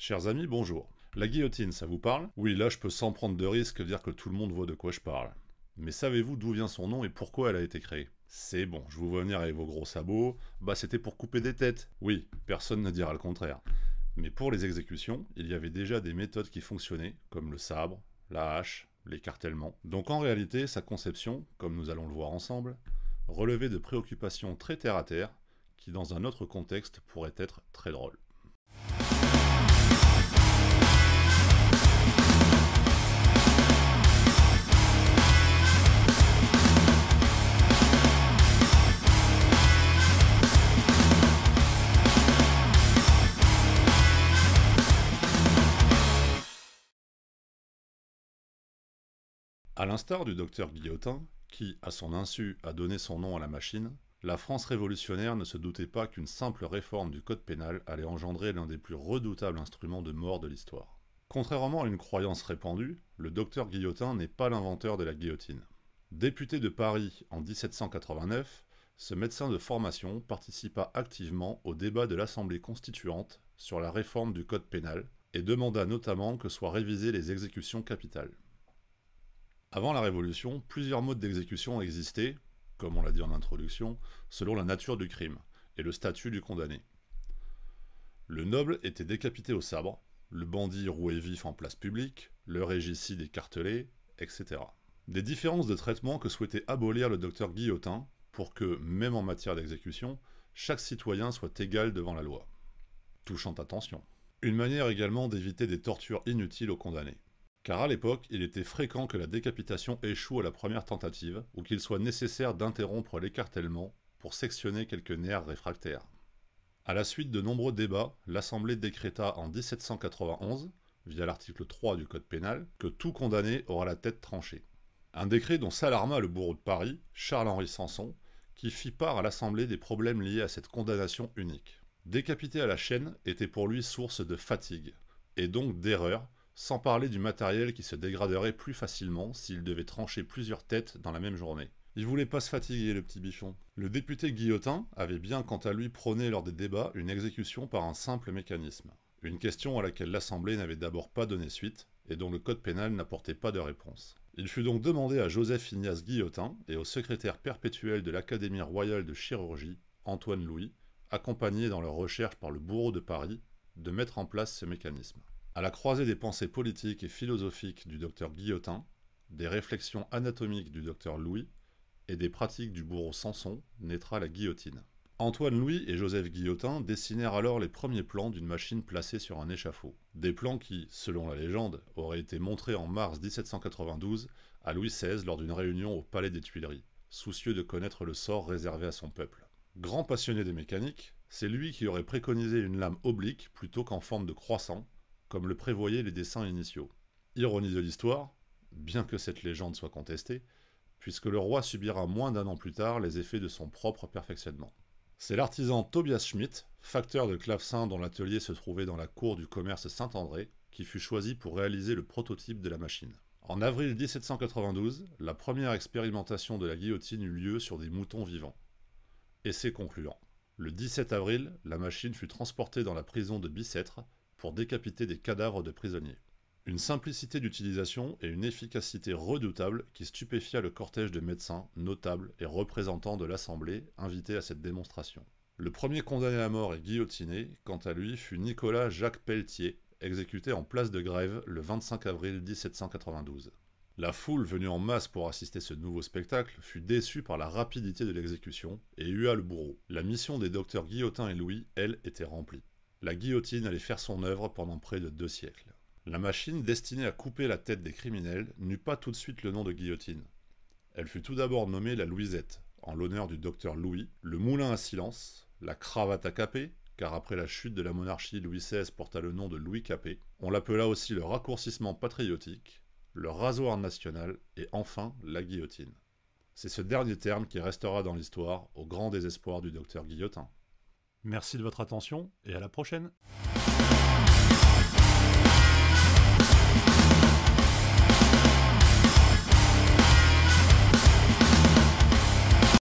Chers amis, bonjour. La guillotine, ça vous parle? Oui, là je peux sans prendre de risque dire que tout le monde voit de quoi je parle. Mais savez-vous d'où vient son nom et pourquoi elle a été créée? C'est bon, je vous vois venir avec vos gros sabots, bah c'était pour couper des têtes. Oui, personne ne dira le contraire. Mais pour les exécutions, il y avait déjà des méthodes qui fonctionnaient, comme le sabre, la hache, l'écartèlement. Donc en réalité, sa conception, comme nous allons le voir ensemble, relevait de préoccupations très terre-à-terre, qui dans un autre contexte pourraient être très drôles. A l'instar du docteur Guillotin, qui, à son insu, a donné son nom à la machine, la France révolutionnaire ne se doutait pas qu'une simple réforme du code pénal allait engendrer l'un des plus redoutables instruments de mort de l'histoire. Contrairement à une croyance répandue, le docteur Guillotin n'est pas l'inventeur de la guillotine. Député de Paris en 1789, ce médecin de formation participa activement au débat de l'Assemblée constituante sur la réforme du code pénal et demanda notamment que soient révisées les exécutions capitales. Avant la Révolution, plusieurs modes d'exécution existaient, comme on l'a dit en introduction, selon la nature du crime et le statut du condamné. Le noble était décapité au sabre, le bandit roué vif en place publique, le régicide écartelé, etc. Des différences de traitement que souhaitait abolir le docteur Guillotin pour que, même en matière d'exécution, chaque citoyen soit égal devant la loi. Touchant attention. Une manière également d'éviter des tortures inutiles aux condamnés car à l'époque, il était fréquent que la décapitation échoue à la première tentative, ou qu'il soit nécessaire d'interrompre l'écartèlement pour sectionner quelques nerfs réfractaires. À la suite de nombreux débats, l'Assemblée décréta en 1791, via l'article 3 du Code pénal, que tout condamné aura la tête tranchée. Un décret dont s'alarma le bourreau de Paris, Charles-Henri Sanson, qui fit part à l'Assemblée des problèmes liés à cette condamnation unique. Décapiter à la chaîne était pour lui source de fatigue, et donc d'erreur, sans parler du matériel qui se dégraderait plus facilement s'il devait trancher plusieurs têtes dans la même journée. Il voulait pas se fatiguer, le petit bichon. Le député Guillotin avait bien quant à lui prôné lors des débats une exécution par un simple mécanisme. Une question à laquelle l'Assemblée n'avait d'abord pas donné suite, et dont le code pénal n'apportait pas de réponse. Il fut donc demandé à Joseph Ignace Guillotin et au secrétaire perpétuel de l'Académie royale de chirurgie, Antoine Louis, accompagné dans leur recherche par le bourreau de Paris, de mettre en place ce mécanisme. À la croisée des pensées politiques et philosophiques du docteur Guillotin, des réflexions anatomiques du docteur Louis et des pratiques du bourreau Samson naîtra la guillotine. Antoine Louis et Joseph Guillotin dessinèrent alors les premiers plans d'une machine placée sur un échafaud. Des plans qui, selon la légende, auraient été montrés en mars 1792 à Louis XVI lors d'une réunion au Palais des Tuileries, soucieux de connaître le sort réservé à son peuple. Grand passionné des mécaniques, c'est lui qui aurait préconisé une lame oblique plutôt qu'en forme de croissant comme le prévoyaient les dessins initiaux. Ironie de l'histoire, bien que cette légende soit contestée, puisque le roi subira moins d'un an plus tard les effets de son propre perfectionnement. C'est l'artisan Tobias Schmidt, facteur de clavecin dont l'atelier se trouvait dans la cour du commerce Saint-André, qui fut choisi pour réaliser le prototype de la machine. En avril 1792, la première expérimentation de la guillotine eut lieu sur des moutons vivants. Essai concluant. Le 17 avril, la machine fut transportée dans la prison de Bicêtre, pour décapiter des cadavres de prisonniers. Une simplicité d'utilisation et une efficacité redoutable qui stupéfia le cortège de médecins, notables et représentants de l'Assemblée invités à cette démonstration. Le premier condamné à mort et guillotiné, quant à lui, fut Nicolas Jacques Pelletier, exécuté en place de grève le 25 avril 1792. La foule venue en masse pour assister ce nouveau spectacle fut déçue par la rapidité de l'exécution et hua le bourreau. La mission des docteurs Guillotin et Louis, elle, était remplie la guillotine allait faire son œuvre pendant près de deux siècles. La machine destinée à couper la tête des criminels n'eut pas tout de suite le nom de guillotine. Elle fut tout d'abord nommée la Louisette, en l'honneur du docteur Louis, le moulin à silence, la cravate à capé, car après la chute de la monarchie, Louis XVI porta le nom de Louis Capet. On l'appela aussi le raccourcissement patriotique, le rasoir national et enfin la guillotine. C'est ce dernier terme qui restera dans l'histoire au grand désespoir du docteur Guillotin. Merci de votre attention et à la prochaine